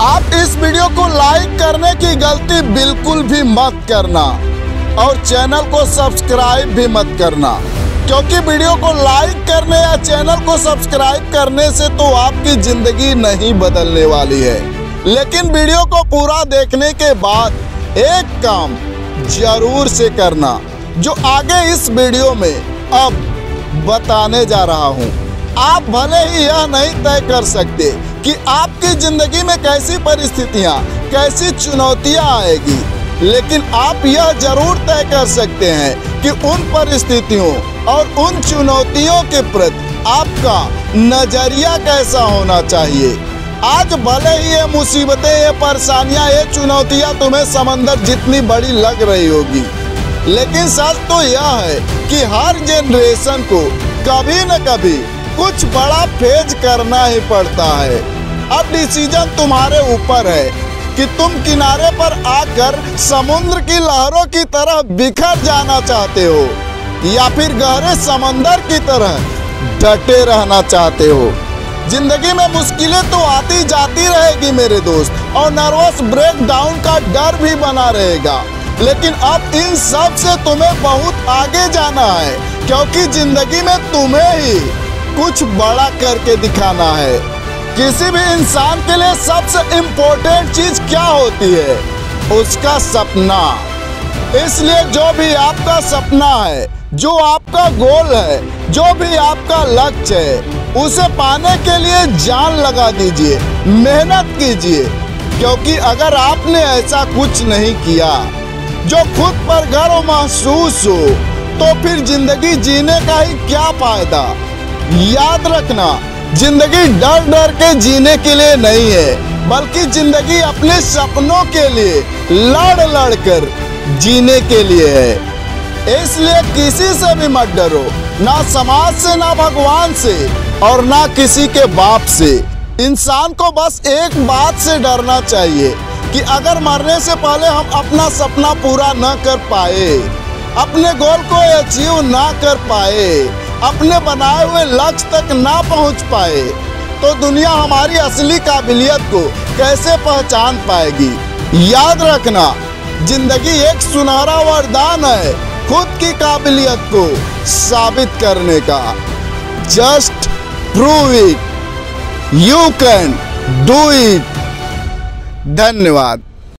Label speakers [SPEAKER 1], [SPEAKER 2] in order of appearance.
[SPEAKER 1] आप इस वीडियो को लाइक करने की गलती बिल्कुल भी मत करना और चैनल को सब्सक्राइब भी मत करना। क्योंकि वीडियो को लाइक करने या चैनल को सब्सक्राइब करने से तो आपकी ज़िंदगी नहीं बदलने वाली है। लेकिन वीडियो को पूरा देखने के बाद एक काम ज़रूर से करना, जो आगे इस वीडियो में अब बताने जा रहा हूँ। आप भले ही यह नहीं तय कर सकते कि आपकी ज़िंदगी में कैसी परिस्थितियाँ, कैसी चुनौतियाँ आएगी। लेकिन आप यह ज़रूर तय कर सकते हैं कि उन परिस्थितियों और उन चुनौतियों के प्रति आपका नज़रिया कैसा होना चाहिए। आज भले ही ये मुसीबतें, ये परेशानियाँ, ये चुनौतियाँ तुम्हें समंदर जितनी बड़ी लग रही होगी। लेकिन सच तो यह है कि हर जनरेशन को कभी न कभी कुछ बड़ा फ़ेज़ करना ही पड़ता है। अब डिसीज़न तुम्हारे ऊपर है कि तुम किनारे पर आकर समुद्र की लहरों की तरह बिखर जाना चाहते हो, या फिर गहरे समंदर की तरह डटे रहना चाहते हो। ज़िंदगी में मुश्किलें तो आती जाती रहेगी मेरे दोस्त, और नर्वस ब्रेक डाउन का डर भी बना रहेगा। लेकिन अब इन सबसे तुम्हें बहुत आगे जाना है, क्योंकि ज़िंदगी में तुम्हें ही कुछ बड़ा करके दिखाना है। किसी भी इंसान के लिए सबसे इम्पोर्टेंट चीज़ क्या होती है? उसका सपना। इसलिए जो भी आपका सपना है, जो आपका गोल है, जो भी आपका लक्ष्य है, उसे पाने के लिए जान लगा दीजिए, मेहनत कीजिए। क्योंकि अगर आपने ऐसा कुछ नहीं किया, जो खुद पर गर्व महसूस हो तो फिर ज़िंदगी जीने का ही क्या फ़ायदा? याद रखना, ज़िंदगी डर डर के जीने के लिए नहीं है, बल्कि ज़िंदगी अपने सपनों के लिए, लड़ लड़ कर जीने के लिए है। इसलिए किसी से भी मत डरो, ना समाज से, ना भगवान से, और ना किसी के बाप से। इंसान को बस एक बात से डरना चाहिए, कि अगर मरने से पहले हम अपना सपना पूरा न कर पाए, अपने गोल को अचीव ना कर पाए अपने बनाए हुए लक्ष्य तक ना पहुँच पाए तो दुनिया हमारी असली काबिलियत को कैसे पहचान पाएगी? याद रखना, ज़िंदगी एक सुनहरा वरदान है खुद की काबिलियत को साबित करने का। Just prove it. You can do it. धन्यवाद।